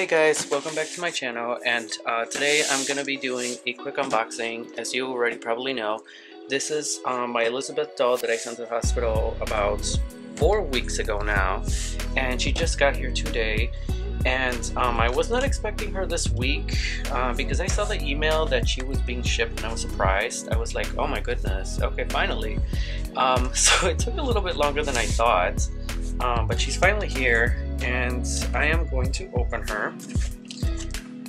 Hey guys, welcome back to my channel and uh, today I'm going to be doing a quick unboxing. As you already probably know, this is um, my Elizabeth doll that I sent to the hospital about four weeks ago now and she just got here today and um, I was not expecting her this week uh, because I saw the email that she was being shipped and I was surprised. I was like, oh my goodness, okay, finally. Um, so it took a little bit longer than I thought, um, but she's finally here and I am going to open her.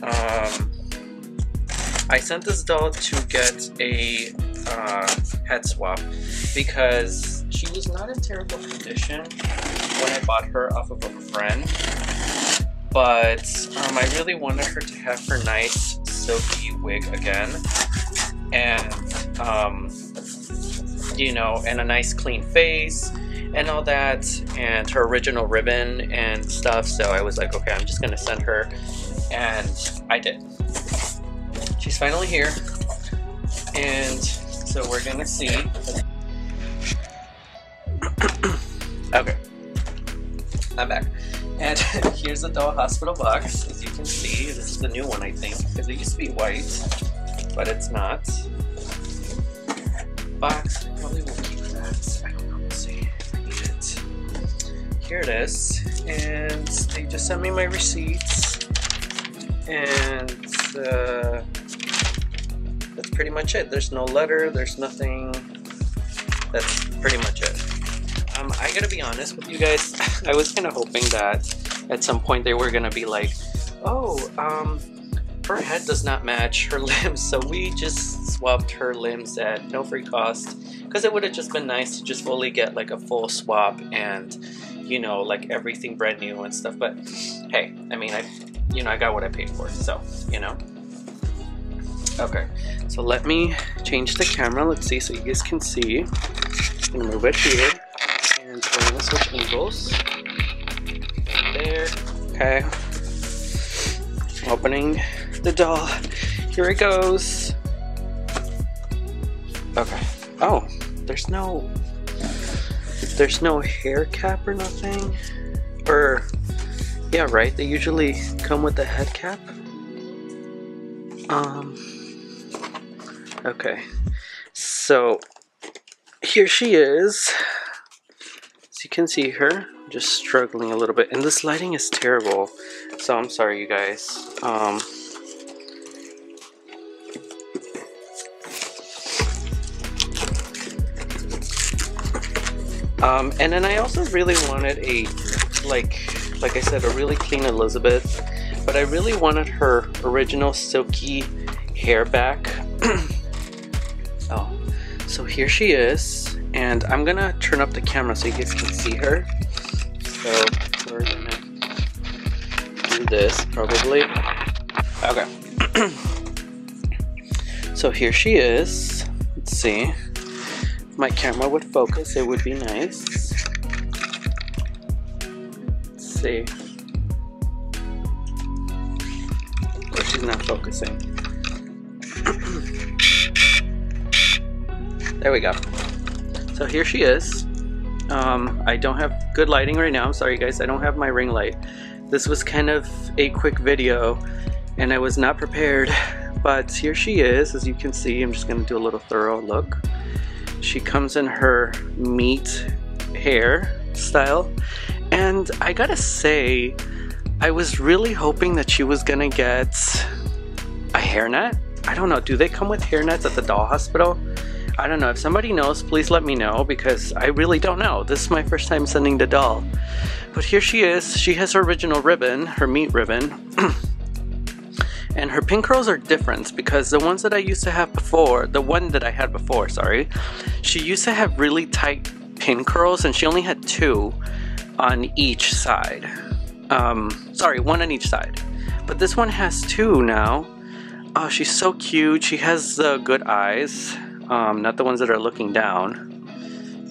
Um, I sent this doll to get a uh, head swap because she was not in terrible condition when I bought her off of a friend. But um, I really wanted her to have her nice silky wig again. And um, you know and a nice clean face and all that and her original ribbon and stuff. So I was like okay I'm just gonna send her. And I did. She's finally here. And so we're gonna see. Okay. I'm back. And here's the doll hospital box. As you can see, this is the new one, I think, because it used to be white, but it's not. Box, probably won't keep that. I don't know, we'll see Here it is, and they just sent me my receipts, and uh, that's pretty much it. There's no letter, there's nothing. That's pretty much it. Um, I gotta be honest with you guys, I was kind of hoping that at some point they were gonna be like, oh, um, her head does not match her limbs, so we just swapped her limbs at no free cost, because it would have just been nice to just fully get like a full swap and, you know, like everything brand new and stuff, but hey, I mean, I, you know, I got what I paid for, so, you know. Okay, so let me change the camera, let's see, so you guys can see. I'm gonna move it here and we're gonna switch angles. There. Okay. Opening the doll. Here it goes. Okay. Oh, there's no there's no hair cap or nothing. Or yeah, right. They usually come with a head cap. Um. Okay. So here she is So you can see her just struggling a little bit and this lighting is terrible so I'm sorry you guys um, um, and then I also really wanted a like like I said a really clean Elizabeth but I really wanted her original silky hair back oh so here she is and I'm gonna turn up the camera so you guys can see her. So we're gonna do this probably. Okay. so here she is. Let's see. My camera would focus, it would be nice. Let's see. Oh, she's not focusing. there we go. So here she is. Um, I don't have good lighting right now. I'm sorry guys, I don't have my ring light. This was kind of a quick video and I was not prepared. But here she is, as you can see. I'm just gonna do a little thorough look. She comes in her meet hair style. And I gotta say, I was really hoping that she was gonna get a hairnet. I don't know, do they come with hairnets at the doll hospital? I don't know. If somebody knows, please let me know because I really don't know. This is my first time sending the doll. But here she is. She has her original ribbon, her meet ribbon. and her pin curls are different because the ones that I used to have before, the one that I had before, sorry, she used to have really tight pin curls and she only had two on each side. Um, sorry, one on each side. But this one has two now. Oh, she's so cute. She has the uh, good eyes um, not the ones that are looking down.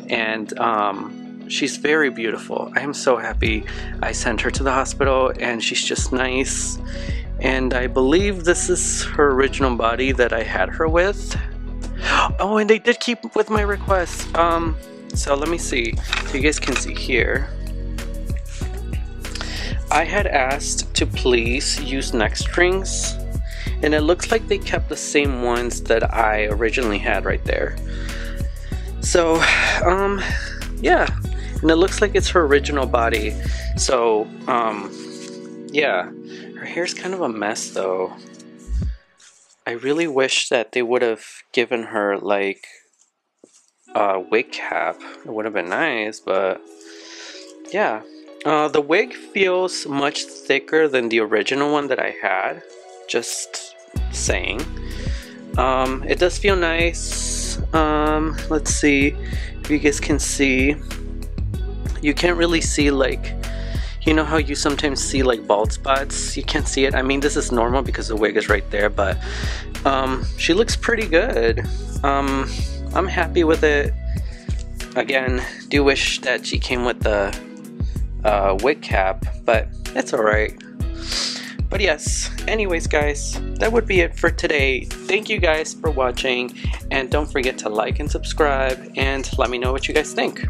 And um, she's very beautiful. I am so happy I sent her to the hospital and she's just nice. And I believe this is her original body that I had her with. Oh, and they did keep with my request. Um, so let me see. So you guys can see here. I had asked to please use neck strings and it looks like they kept the same ones that I originally had right there. So, um, yeah, and it looks like it's her original body. So, um, yeah, her hair's kind of a mess though. I really wish that they would have given her like a wig cap. It would have been nice, but yeah. Uh, the wig feels much thicker than the original one that I had. Just saying. Um, it does feel nice. Um, let's see if you guys can see. You can't really see like, you know how you sometimes see like bald spots? You can't see it. I mean, this is normal because the wig is right there, but um, she looks pretty good. Um, I'm happy with it. Again, do wish that she came with the uh, wig cap, but it's alright. But yes, anyways, guys, that would be it for today. Thank you guys for watching, and don't forget to like and subscribe, and let me know what you guys think.